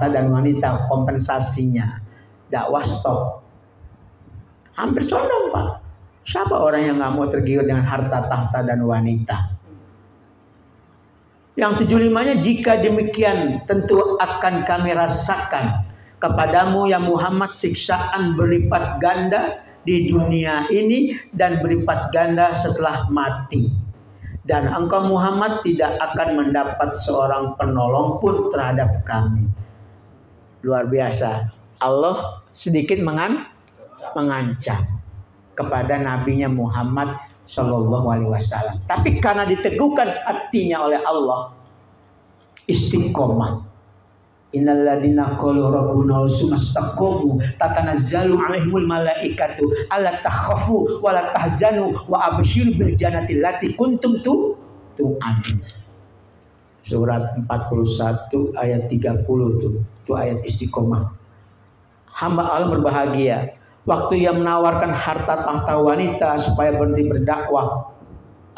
tahta dan wanita kompensasinya. Dakwah stop. Hampir condong Pak. Siapa orang yang nggak mau tergiur dengan harta tahta dan wanita? Yang tujuh limanya jika demikian tentu akan kami rasakan kepadamu ya Muhammad siksaan berlipat ganda di dunia ini dan berlipat ganda setelah mati. Dan engkau Muhammad tidak akan mendapat seorang penolong pun terhadap kami. Luar biasa. Allah sedikit mengan mengancam kepada nabinya Muhammad Shallallahu Alaihi Wasallam. Tapi karena diteguhkan hatinya oleh Allah, istiqomah Innalladzina qalu rabbuna sumastaqamu tatanazzalu alaihimul malaikatu alla takhafu wa la tahzanu wa abshiru bil jannati allati kuntum tu tu'adun. Surat 41 ayat 30 tuh. Itu ayat istiqomah. Hamba Allah berbahagia waktu yang menawarkan harta tahta wanita supaya berhenti berdakwah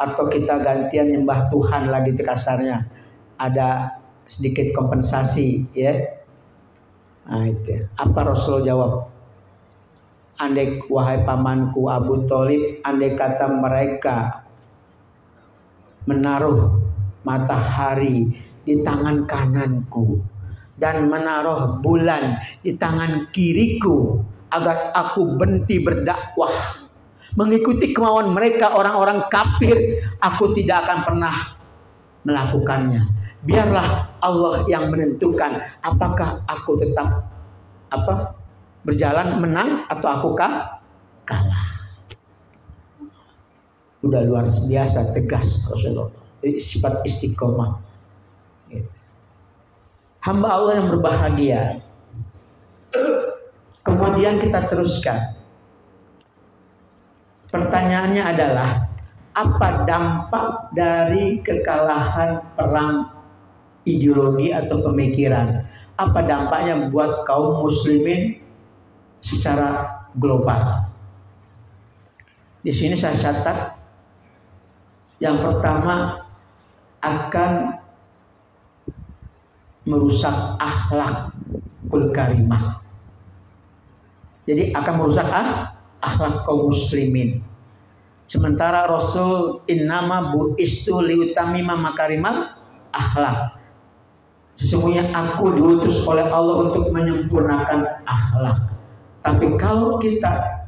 atau kita gantian nyembah Tuhan lagi itu kasarnya. Ada sedikit kompensasi ya. Nah, itu. Apa Rasul jawab? Andai wahai pamanku Abu Talib, andai kata mereka menaruh matahari di tangan kananku dan menaruh bulan di tangan kiriku agar aku berhenti berdakwah mengikuti kemauan mereka orang-orang kafir aku tidak akan pernah melakukannya biarlah Allah yang menentukan apakah aku tetap apa berjalan menang atau aku kalah. Udah luar biasa tegas Rasulullah. Sifat istiqomah. Hamba Allah yang berbahagia. Kemudian kita teruskan. Pertanyaannya adalah apa dampak dari kekalahan perang ideologi atau pemikiran. Apa dampaknya buat kaum muslimin secara global? Di sini saya catat yang pertama akan merusak akhlak karimah. Jadi akan merusak ah, akhlak kaum muslimin. Sementara Rasul innama bu'istu liutamima makarimal akhlak. Sesungguhnya aku diutus oleh Allah untuk menyempurnakan akhlak. Tapi kalau kita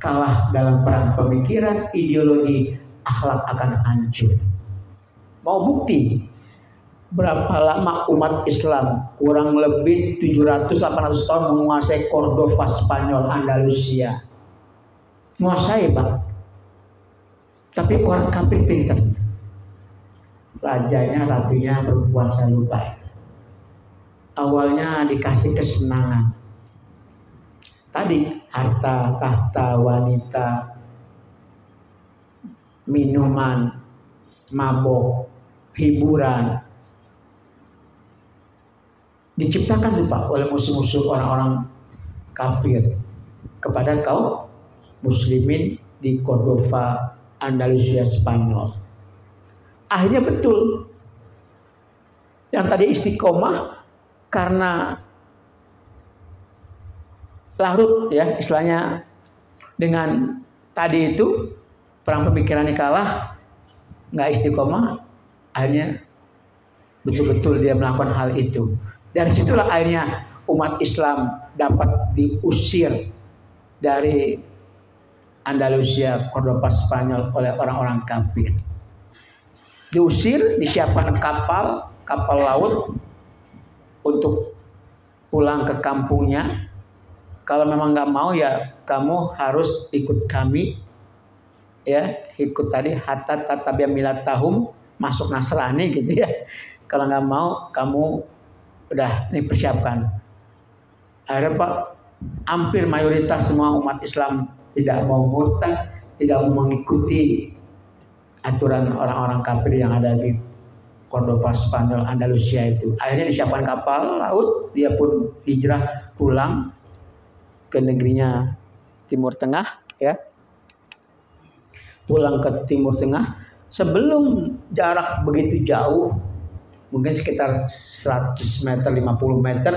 kalah dalam perang pemikiran, ideologi, akhlak akan hancur. Mau bukti? Berapa lama umat Islam? Kurang lebih 700-800 tahun menguasai Cordova, Spanyol, Andalusia. Menguasai, Pak. Tapi orang kafir pintar rajanya ratunya perempuan saya lupa. Awalnya dikasih kesenangan. Tadi harta tahta wanita minuman mabok hiburan diciptakan lupa oleh musuh-musuh orang-orang kafir kepada kaum muslimin di Cordova, Andalusia, Spanyol akhirnya betul. Yang tadi istiqomah karena larut ya istilahnya dengan tadi itu perang pemikirannya kalah nggak istiqomah akhirnya betul-betul dia melakukan hal itu dari situlah akhirnya umat Islam dapat diusir dari Andalusia, Cordoba, Spanyol oleh orang-orang kafir diusir, disiapkan kapal, kapal laut untuk pulang ke kampungnya. Kalau memang nggak mau ya kamu harus ikut kami, ya ikut tadi hatta tatabia milat tahum masuk Nasrani gitu ya. Kalau nggak mau kamu udah ini persiapkan. Akhirnya Pak, hampir mayoritas semua umat Islam tidak mau murtad, tidak mau mengikuti aturan orang-orang kafir yang ada di Cordoba, Spanyol, Andalusia itu. Akhirnya disiapkan kapal laut, dia pun hijrah pulang ke negerinya Timur Tengah, ya. Pulang ke Timur Tengah sebelum jarak begitu jauh mungkin sekitar 100 meter 50 meter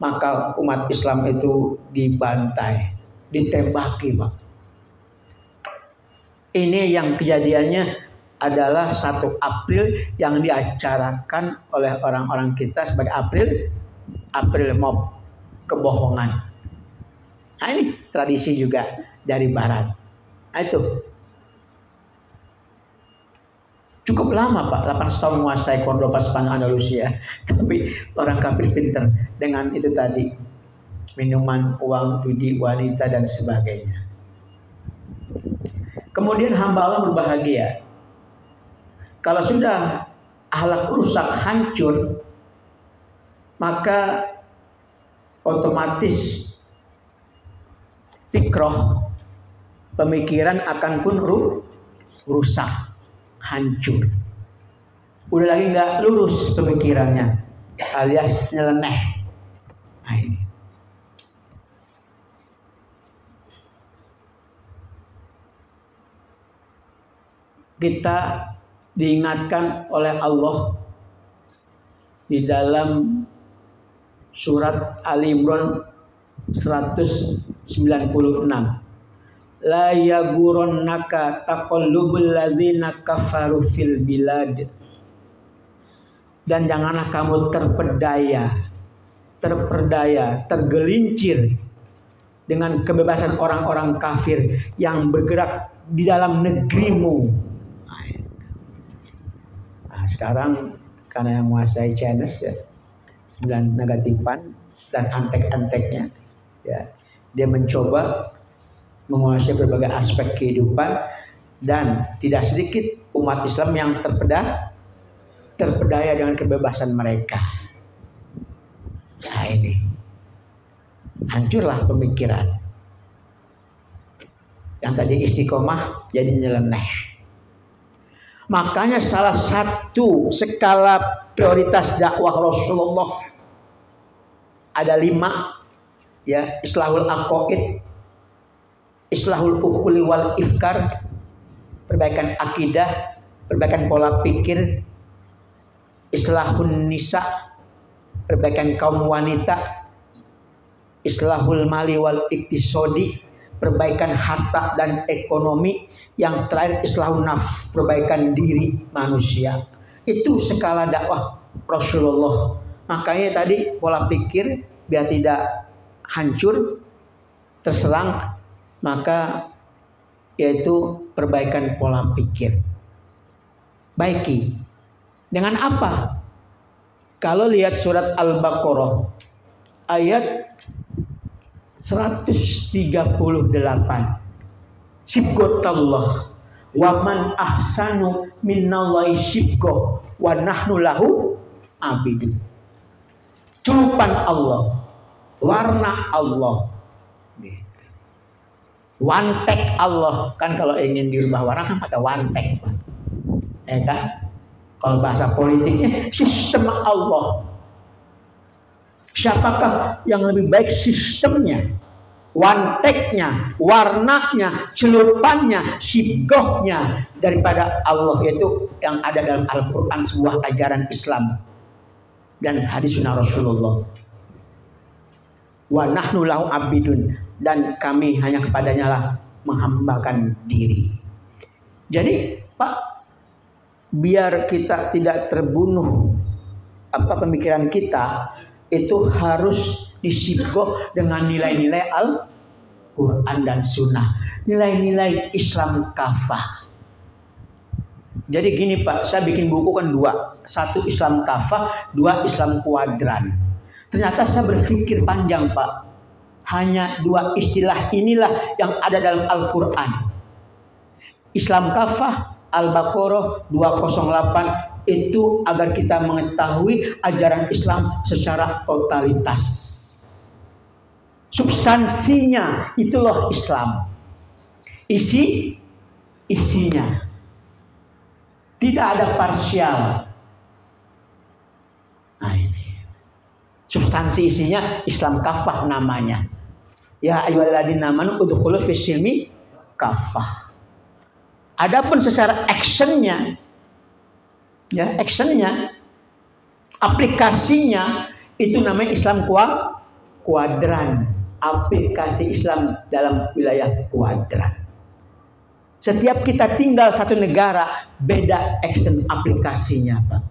maka umat Islam itu dibantai ditembaki pak. Ini yang kejadiannya adalah satu April yang diacarakan oleh orang-orang kita sebagai April April Mob kebohongan. Nah ini tradisi juga dari Barat. Nah, itu Cukup lama Pak, 8 tahun menguasai Cordoba Spanyol Andalusia. Tapi orang kafir pinter dengan itu tadi. Minuman, uang, judi, wanita, dan sebagainya. Kemudian hamba Allah berbahagia. Kalau sudah ahlak rusak, hancur, maka otomatis pikroh pemikiran akan pun rusak hancur. Udah lagi nggak lurus pemikirannya, alias nyeleneh. Nah ini. Kita diingatkan oleh Allah di dalam surat Ali Imran 196 la yagurannaka taqallubul ladzina kafaru fil bilad. Dan janganlah kamu terpedaya terperdaya tergelincir dengan kebebasan orang-orang kafir yang bergerak di dalam negerimu. Nah, sekarang karena yang menguasai Chinese ya dan negatifan dan antek-anteknya ya dia mencoba menguasai berbagai aspek kehidupan dan tidak sedikit umat Islam yang terpedaya terpedaya dengan kebebasan mereka. Nah ini hancurlah pemikiran. Yang tadi istiqomah jadi nyeleneh. Makanya salah satu skala prioritas dakwah Rasulullah ada lima ya islahul aqaid islahul ukuli wal ifkar, perbaikan akidah, perbaikan pola pikir, islahun nisa, perbaikan kaum wanita, islahul mali wal iktisodi, perbaikan harta dan ekonomi, yang terakhir islahun naf, perbaikan diri manusia. Itu skala dakwah Rasulullah. Makanya tadi pola pikir biar tidak hancur, terserang maka yaitu perbaikan pola pikir. Baiki. Dengan apa? Kalau lihat surat Al-Baqarah ayat 138. Sibgotallah wa man ahsanu minnallahi sibgo wa nahnu lahu abidun. Culupan Allah, warna Allah, Wantek Allah kan kalau ingin dirubah warna kan pakai wantek, ya kan? Kalau bahasa politiknya sistem Allah. Siapakah yang lebih baik sistemnya? Wanteknya, warnanya, celupannya, sigohnya daripada Allah itu yang ada dalam Al-Quran sebuah ajaran Islam dan hadis sunnah Rasulullah. Wa nahnu abidun dan kami hanya kepadanya lah menghambakan diri. Jadi Pak, biar kita tidak terbunuh apa pemikiran kita itu harus disigoh dengan nilai-nilai Al-Quran dan Sunnah. Nilai-nilai Islam kafah. Jadi gini Pak, saya bikin buku kan dua. Satu Islam kafah, dua Islam kuadran. Ternyata saya berpikir panjang Pak hanya dua istilah inilah yang ada dalam Al-Quran. Islam kafah Al-Baqarah 208 itu agar kita mengetahui ajaran Islam secara totalitas. Substansinya itulah Islam. Isi isinya. Tidak ada parsial. Nah ini. Substansi isinya Islam kafah namanya. Ya ayyuhalladzina amanu udkhulu fis silmi kafah. Adapun secara actionnya ya actionnya aplikasinya itu namanya Islam kuadran. Aplikasi Islam dalam wilayah kuadran. Setiap kita tinggal satu negara, beda action aplikasinya, Pak.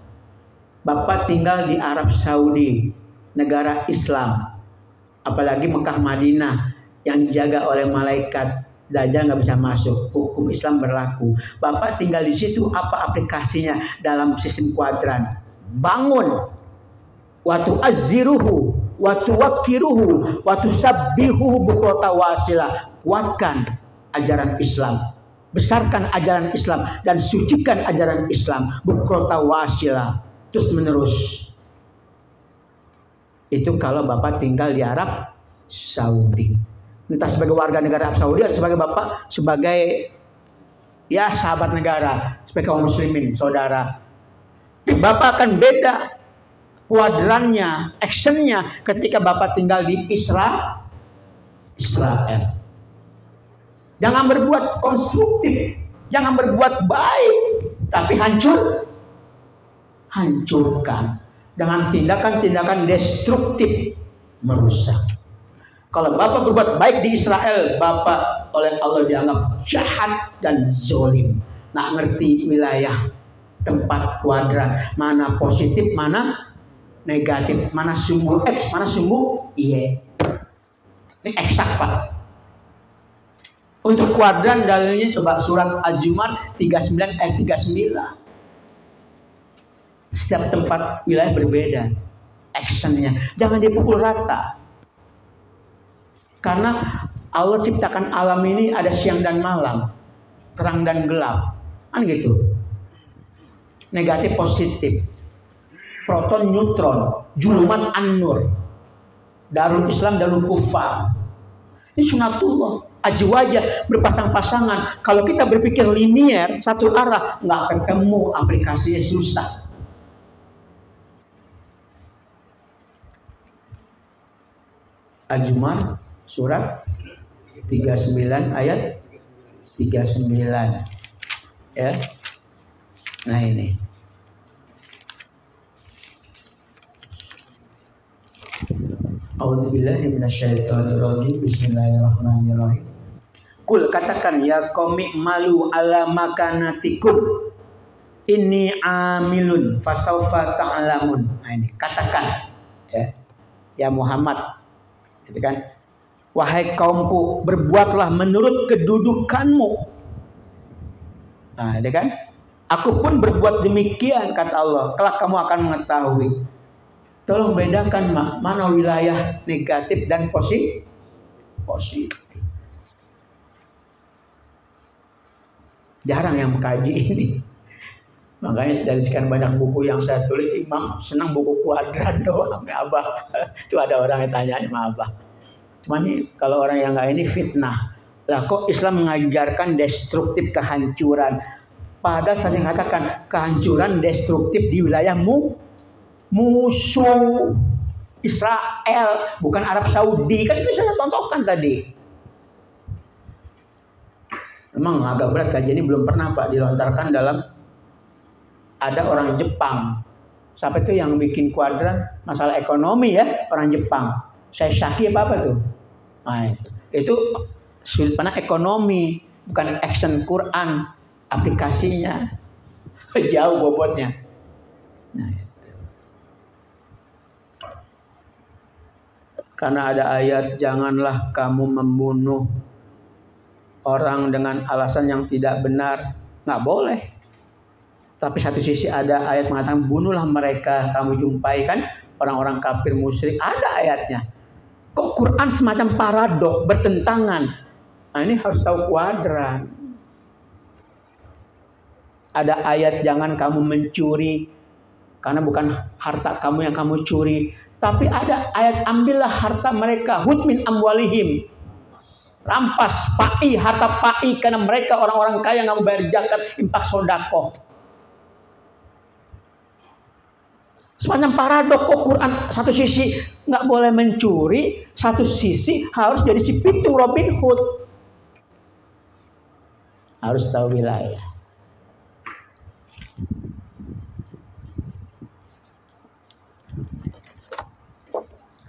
Bapak tinggal di Arab Saudi, negara Islam. Apalagi Mekah Madinah yang dijaga oleh malaikat. Dajjal nggak bisa masuk, hukum Islam berlaku. Bapak tinggal di situ, apa aplikasinya dalam sistem kuadran? Bangun, waktu azziruhu, waktu wakiruhu, waktu sabbihuhu bukrota wasilah. Kuatkan ajaran Islam besarkan ajaran Islam dan sucikan ajaran Islam bukrota wasila terus menerus itu kalau bapak tinggal di Arab Saudi. Entah sebagai warga negara Arab Saudi atau sebagai bapak sebagai ya sahabat negara sebagai kaum muslimin saudara. Bapak akan beda kuadrannya actionnya ketika bapak tinggal di Israel Israel. Jangan berbuat konstruktif, jangan berbuat baik, tapi hancur, hancurkan dengan tindakan-tindakan destruktif merusak. Kalau Bapak berbuat baik di Israel, Bapak oleh Allah dianggap jahat dan zolim. Nak ngerti wilayah tempat kuadran, mana positif, mana negatif, mana sumbu X, mana sumbu Y. Ini eksak Pak. Untuk kuadran dalilnya coba surat Az-Zumar 39 ayat 39. Setiap tempat wilayah berbeda actionnya. Jangan dipukul rata. Karena Allah ciptakan alam ini ada siang dan malam, terang dan gelap. Kan gitu. Negatif positif. Proton neutron, juluman an-nur. Darul Islam, darul kufar. Ini sunatullah ajwaja berpasang-pasangan. Kalau kita berpikir linier satu arah nggak akan ketemu aplikasinya susah. Al-Jumar surat 39 ayat 39 ya. Nah ini. A'udzubillahi minasyaitonirrajim. Bismillahirrahmanirrahim. Kul katakan ya komik malu ala makanatikum ini amilun fasaufa ta'lamun. Nah ini katakan ya. Ya Muhammad gitu kan. Wahai kaumku, berbuatlah menurut kedudukanmu. Nah, itu kan? Aku pun berbuat demikian kata Allah. Kelak kamu akan mengetahui. Tolong bedakan mana wilayah negatif dan positif. Positif. Jarang yang mengkaji ini. Makanya dari sekian banyak buku yang saya tulis, Imam senang buku kuadran doang Abah. Itu ada orang yang tanya sama Abah. Cuma ini kalau orang yang nggak ini fitnah. Lah kok Islam mengajarkan destruktif kehancuran? Padahal saya katakan kehancuran destruktif di wilayahmu musuh Israel bukan Arab Saudi kan itu saya contohkan tadi Memang agak berat kajian ini belum pernah Pak dilontarkan dalam ada orang Jepang. Sampai itu yang bikin kuadran masalah ekonomi ya orang Jepang. Saya syaki apa apa tuh? Nah, itu. sudut pandang ekonomi bukan action Quran aplikasinya jauh bobotnya. Nah. Karena ada ayat janganlah kamu membunuh orang dengan alasan yang tidak benar nggak boleh tapi satu sisi ada ayat mengatakan bunuhlah mereka kamu jumpai kan? Orang-orang kafir musyrik ada ayatnya. Kok Quran semacam paradok bertentangan? Nah ini harus tahu kuadran. Ada ayat jangan kamu mencuri karena bukan harta kamu yang kamu curi. Tapi ada ayat ambillah harta mereka hudmin amwalihim. Rampas pai harta pai karena mereka orang-orang kaya nggak mau bayar zakat impak sodako semacam paradok kok Quran satu sisi nggak boleh mencuri satu sisi harus jadi si pintu Robin Hood harus tahu wilayah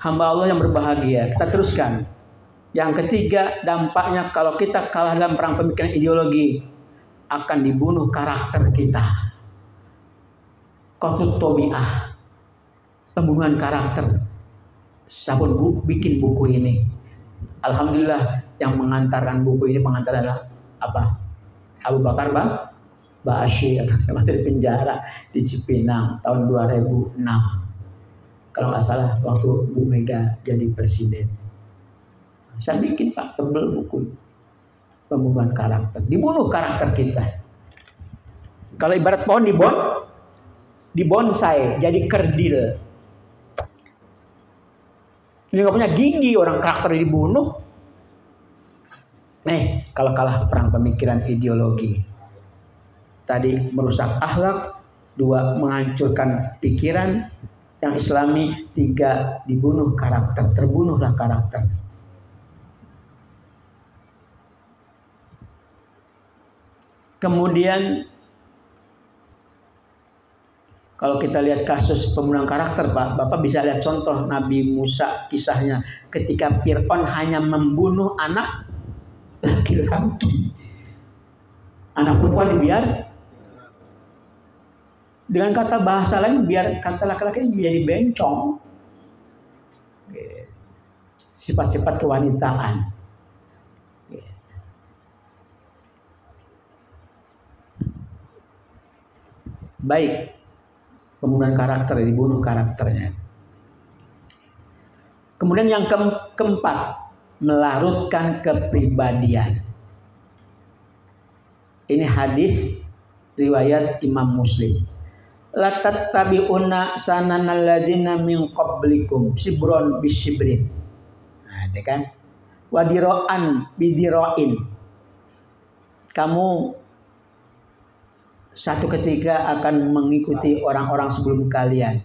hamba Allah yang berbahagia. Kita teruskan. Yang ketiga, dampaknya kalau kita kalah dalam perang pemikiran ideologi akan dibunuh karakter kita. Kotut tobiah. Pembunuhan karakter. Sabun bu, bikin buku ini. Alhamdulillah yang mengantarkan buku ini pengantar adalah apa? Abu Bakar Bang Bashir masih di penjara di Cipinang tahun 2006 kalau nggak salah waktu Bu Mega jadi presiden saya bikin pak tebel buku pembunuhan karakter dibunuh karakter kita kalau ibarat pohon dibon dibonsai jadi kerdil ini nggak punya gigi orang karakter dibunuh. Nih kalau kalah perang pemikiran ideologi tadi merusak akhlak dua menghancurkan pikiran yang islami tiga dibunuh karakter terbunuhlah karakter. Kemudian kalau kita lihat kasus pembunuhan karakter Pak, Bapak bisa lihat contoh Nabi Musa kisahnya ketika Fir'aun hanya membunuh anak laki-laki. Anak perempuan dibiar dengan kata bahasa lain biar kata laki-laki menjadi bencong. Sifat-sifat kewanitaan. Baik, pembunuhan karakter, dibunuh karakternya. Kemudian yang ke keempat, melarutkan kepribadian. Ini hadis riwayat Imam Muslim latat tabiuna sananal ladina min qablikum sibron bisibrin nah itu kan wadiroan bidiroin kamu satu ketika akan mengikuti orang-orang sebelum kalian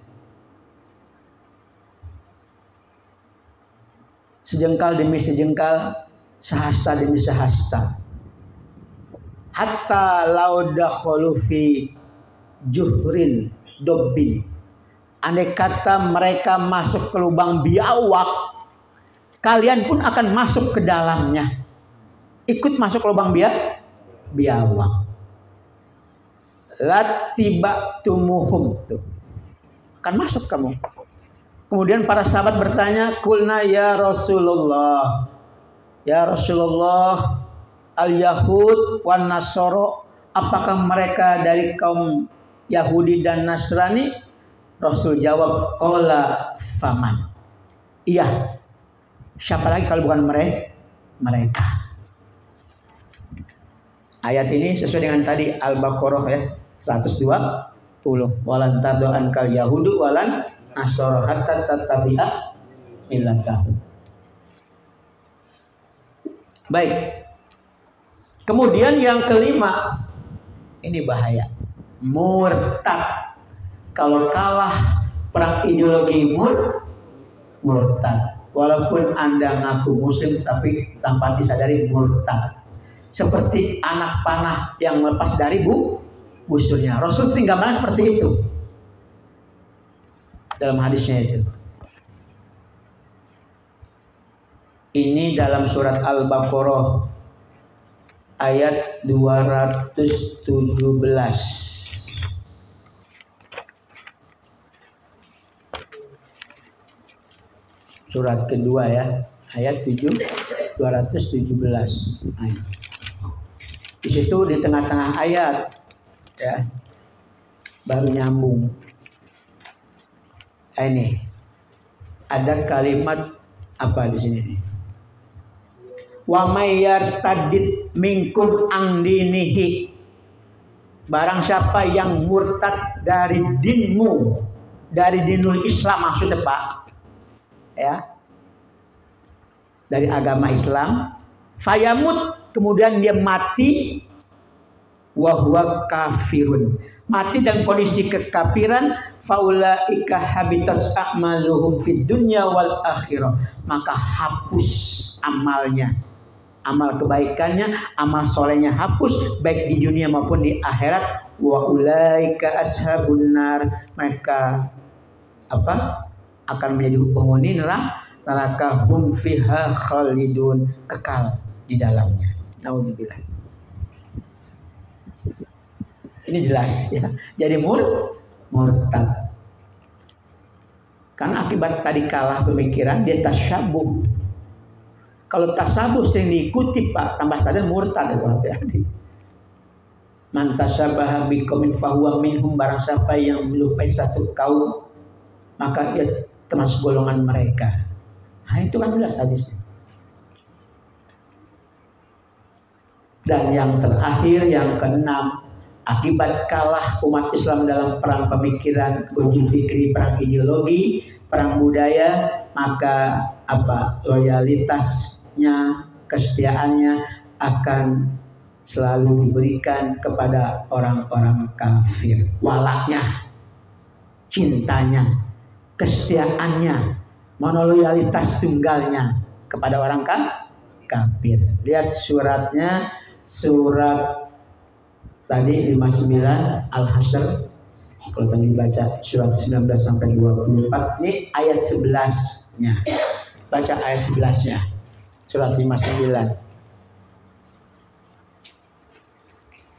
sejengkal demi sejengkal sehasta demi sehasta hatta laudah kholufi juhrin dobbin. Andai kata mereka masuk ke lubang biawak, kalian pun akan masuk ke dalamnya. Ikut masuk ke lubang biawak. Latiba tumuhum tuh. Akan masuk kamu. Kemudian para sahabat bertanya, "Kulna ya Rasulullah." Ya Rasulullah, al-Yahud wan Nasoro, apakah mereka dari kaum Yahudi dan Nasrani? Rasul jawab, "Qala faman." Iya. Siapa lagi kalau bukan mereka? Mereka. Ayat ini sesuai dengan tadi Al-Baqarah ya, 120. Walan tadu ankal yahudu walan nasara hatta tattabi'a millatahum. Baik. Kemudian yang kelima, ini bahaya murtad. Kalau kalah perang ideologi mur, murtad. Walaupun Anda ngaku muslim tapi tanpa disadari murtad. Seperti anak panah yang melepas dari bu busurnya. Rasul sehingga mana seperti itu. Dalam hadisnya itu. Ini dalam surat Al-Baqarah ayat 217. surat kedua ya ayat 7 217 ayat. Di situ di tengah-tengah ayat ya baru nyambung. Nah, ini ada kalimat apa di sini nih? Wa mayyar tadid mingkun ang dinihi. Barang siapa yang murtad dari dinmu, dari dinul Islam maksudnya Pak, ya dari agama Islam fayamut kemudian dia mati wahwa kafirun. Mati dalam kondisi kekafiran faulaika habitas a'maluhum fid dunya wal akhirah. Maka hapus amalnya. Amal kebaikannya amal solehnya hapus baik di dunia maupun di akhirat. Wa ulaika ashabun nar. Mereka apa? Akan menjadi penghuni neraka. Neraka hum fiha khalidun. Kekal di dalamnya. Nauzubillah. Ini jelas ya. Jadi mur murtad. Karena akibat tadi kalah pemikiran dia tasyabuh. Kalau tasabuh sering diikuti Pak, tambah sadar murtad itu hati-hati. Man tasyabaha biqaumin fahuwa minhum barang siapa yang melupai satu kaum maka ia termasuk golongan mereka. Nah itu kan jelas hadisnya. Dan yang terakhir yang keenam akibat kalah umat Islam dalam perang pemikiran, uji fikri, perang ideologi, perang budaya, maka apa loyalitasnya, kesetiaannya akan selalu diberikan kepada orang-orang kafir. Walaknya, cintanya, kesetiaannya, monoloyalitas tunggalnya kepada orang kafir. Lihat suratnya surat tadi 59 Al-Hasyr kalau tadi baca surat 19 sampai 24 ini ayat 11-nya. Baca ayat 11-nya. Surat 59.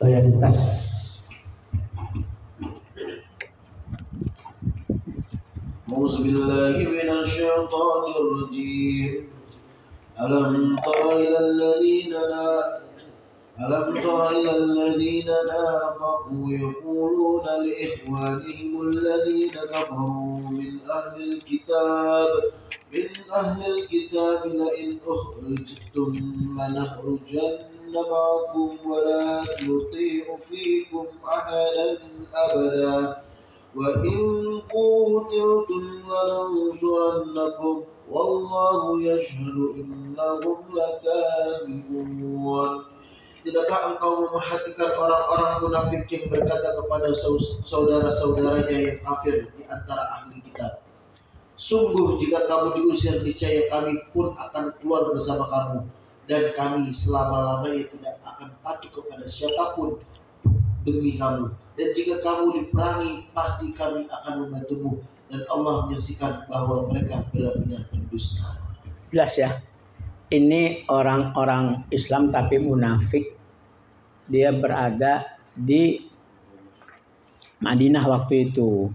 Loyalitas أعوذ بالله من الشيطان الرجيم ألم تر إلى الذين لا ألم تر إلى الذين نافقوا يقولون لإخوانهم الذين كفروا من أهل الكتاب من أهل الكتاب لئن أخرجتم لنخرجن معكم ولا نطيع فيكم أحدا أبدا. وإن قتلتم لننصرنكم والله يشهد إنهم لكاذبون. Tidakkah engkau memperhatikan orang-orang munafik yang berkata kepada saudara-saudaranya yang kafir di antara ahli kitab? Sungguh jika kamu diusir niscaya kami pun akan keluar bersama kamu dan kami selama-lamanya tidak akan patuh kepada siapa pun demi kamu dan jika kamu diperangi, pasti kami akan membantumu. Dan Allah menyaksikan bahwa mereka benar-benar pendusta. Jelas ya. Ini orang-orang Islam tapi munafik. Dia berada di Madinah waktu itu.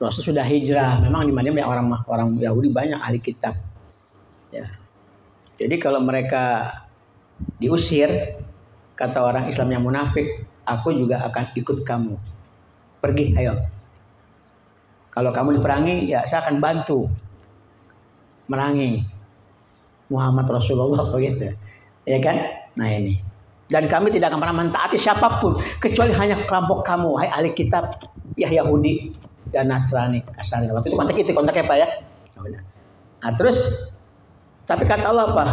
Rasul sudah hijrah. Memang di Madinah orang orang Yahudi banyak ahli kitab. Ya. Jadi kalau mereka diusir, kata orang Islam yang munafik, aku juga akan ikut kamu. Pergi, ayo. Kalau kamu diperangi, ya saya akan bantu merangi Muhammad Rasulullah begitu. Ya kan? Nah ini. Dan kami tidak akan pernah mentaati siapa pun kecuali hanya kelompok kamu, hai ahli kitab, ya Yahudi dan Nasrani. Nasrani. Waktu itu kontak itu kontaknya Pak ya. Nah, terus tapi kata Allah apa?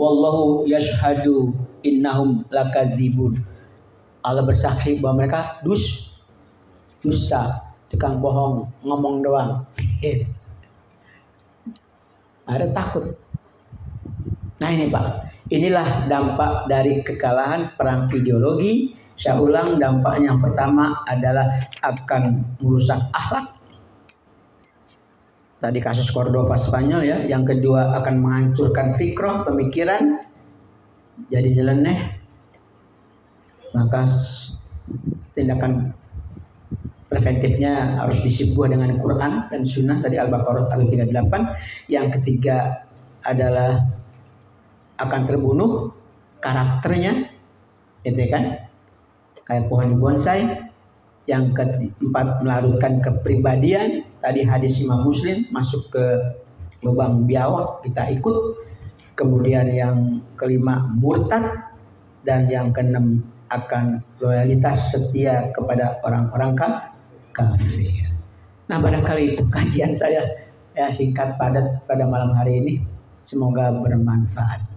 Wallahu yashhadu innahum lakadzibun. Allah bersaksi bahwa mereka dus, dusta, tukang bohong, ngomong doang. Ada takut. Nah ini Pak, inilah dampak dari kekalahan perang ideologi. Saya ulang dampaknya yang pertama adalah akan merusak akhlak. Tadi kasus Cordova Spanyol ya. Yang kedua akan menghancurkan fikroh, pemikiran. Jadi nyeleneh maka tindakan preventifnya harus disibuk dengan Quran dan Sunnah tadi Al-Baqarah ayat 38 yang ketiga adalah akan terbunuh karakternya itu kan kayak pohon bonsai yang keempat melarutkan kepribadian tadi hadis Imam Muslim masuk ke lubang biawak kita ikut kemudian yang kelima murtad dan yang keenam akan loyalitas setia kepada orang-orang kafir. Nah barangkali itu kajian saya ya singkat padat pada malam hari ini. Semoga bermanfaat.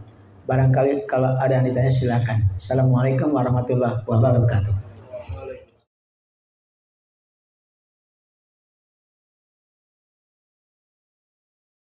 Barangkali kalau ada yang ditanya silakan. Assalamualaikum warahmatullahi wabarakatuh.